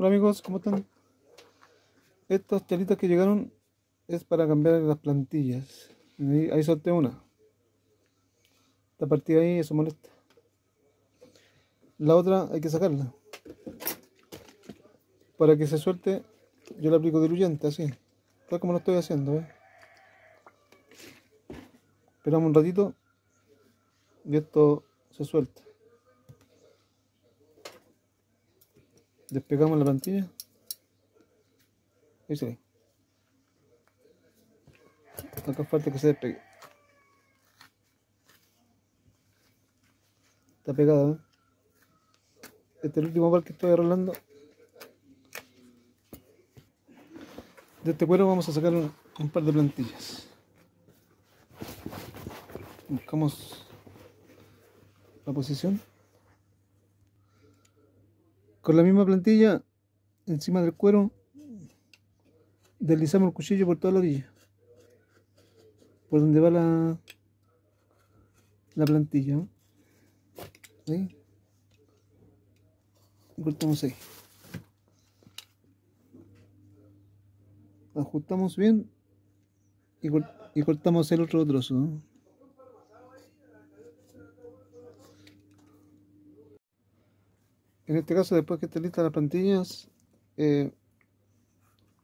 Hola amigos, ¿cómo están? Estas telitas que llegaron es para cambiar las plantillas. Ahí, ahí una. Esta partida ahí, eso molesta. La otra hay que sacarla. Para que se suelte, yo le aplico diluyente, así. Tal como lo estoy haciendo, ¿ves? Esperamos un ratito y esto se suelta. Despegamos la plantilla. Ahí se ve. Acá falta que se despegue. Está pegado, ¿eh? Este es el último par que estoy arreglando. De este cuero vamos a sacar un par de plantillas. Buscamos la posición. Con la misma plantilla encima del cuero deslizamos el cuchillo por toda la orilla. Por donde va la, la plantilla. ¿no? Y cortamos ahí. Ajustamos bien y, y cortamos el otro trozo. ¿no? En este caso, después que esté lista las plantillas, eh,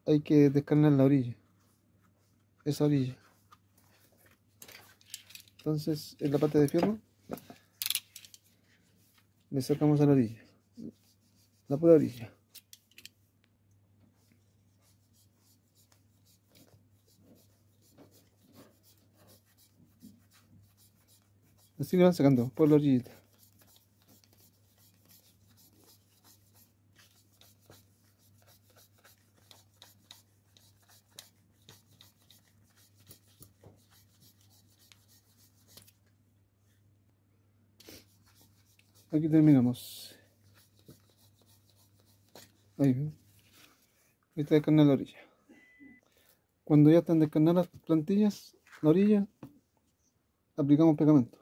hay que descarnar la orilla. Esa orilla. Entonces, en la parte de fierro, le sacamos a la orilla. La pura orilla. Así le van sacando por la orillita. Aquí terminamos. Ahí ven. Ahí está descarnada la orilla. Cuando ya están descarnadas las plantillas, la orilla, aplicamos pegamento.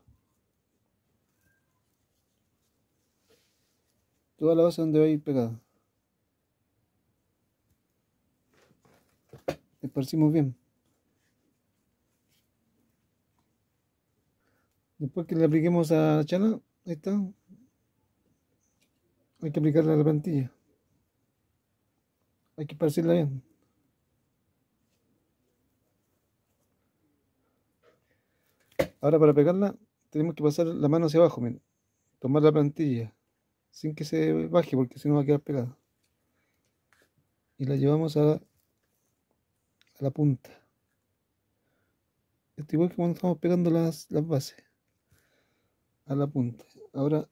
Toda la base donde va a ir pegada. Esparcimos bien. Después que le apliquemos a la chala, ahí está, hay que aplicarle a la plantilla. Hay que esparcirla bien. Ahora para pegarla tenemos que pasar la mano hacia abajo, miren. Tomar la plantilla sin que se baje porque si no va a quedar pegada. Y la llevamos a, a la punta. Esto igual que cuando estamos pegando las, las bases. A la punta. Ahora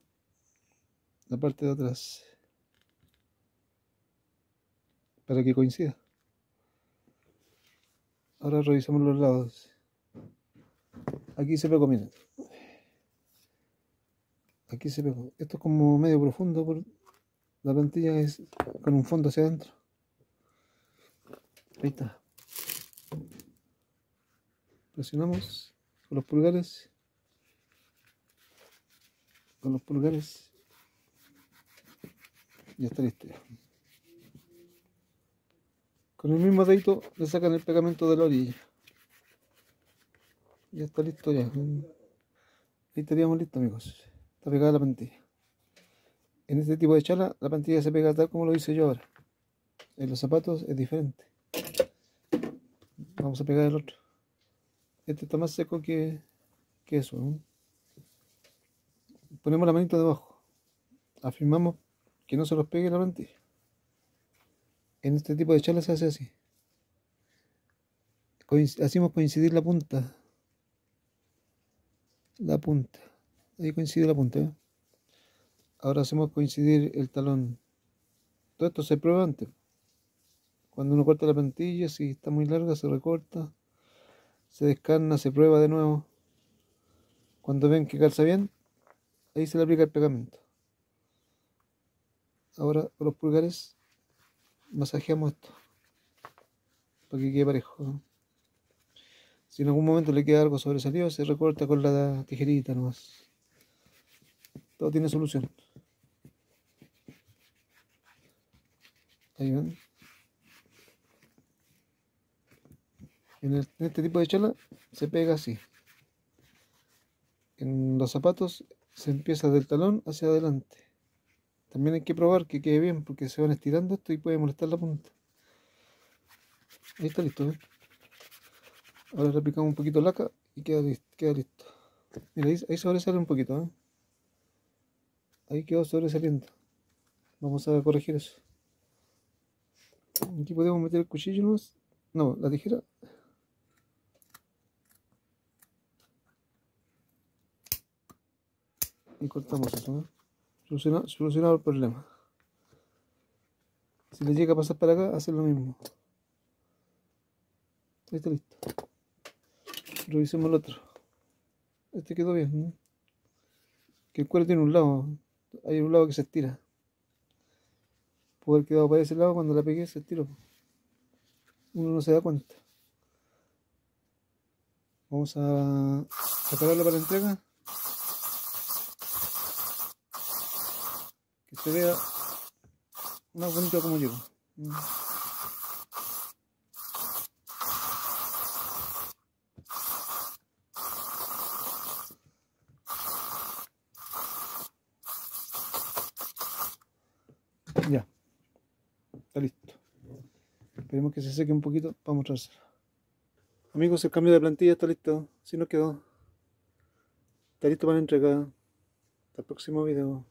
la parte de atrás. Para que coincida. Ahora revisamos los lados. Aquí se pegó miren. Aquí se pegó. Esto es como medio profundo por la plantilla es con un fondo hacia adentro. Ahí está. Presionamos con los pulgares. Con los pulgares ya está listo ya. Con el mismo dedito le sacan el pegamento de la orilla. Ya está listo ya. Ahí estaríamos listos amigos. Está pegada la pantilla. En este tipo de chala la pantilla se pega tal como lo hice yo ahora. En los zapatos es diferente. Vamos a pegar el otro. Este está más seco que, que eso. Ponemos la manita debajo. Afirmamos que no se los pegue la plantilla. En este tipo de charlas se hace así. Hacemos coincidir la punta. La punta. Ahí coincide la punta. ¿eh? Ahora hacemos coincidir el talón. Todo esto se prueba antes. Cuando uno corta la plantilla, si está muy larga, se recorta. Se descarna, se prueba de nuevo. Cuando ven que calza bien, ahí se le aplica el pegamento. Ahora con los pulgares masajeamos esto para que quede parejo. Si en algún momento le queda algo sobresalido, se recorta con la tijerita nomás. Todo tiene solución. Ahí ven. En, en este tipo de chala se pega así. En los zapatos se empieza del talón hacia adelante. También hay que probar que quede bien porque se van estirando esto y puede molestar la punta. Ahí está listo. ¿eh? Ahora replicamos un poquito laca y queda listo. Queda listo. Mira, ahí, sobresale un poquito. ¿eh? Ahí quedó sobresaliendo. Vamos a corregir eso. Aquí podemos meter el cuchillo más. No, la tijera. Y cortamos eso, ¿no? Soluciona, solucionado el problema. Si le llega a pasar para acá, hacer lo mismo. Ahí está listo. Revisemos el otro. Este quedó bien. Que el cuero tiene un lado. Hay un lado que se estira. Puede haber quedado para ese lado cuando la pegué se estiró. Uno no se da cuenta. Vamos a prepararlo para la entrega. Se vea más bonito como yo. Ya. Está listo. Esperemos que se seque un poquito para mostrárselo. Amigos, el cambio de plantilla está listo. Si no quedó. Está listo para la entrega. Hasta el próximo video.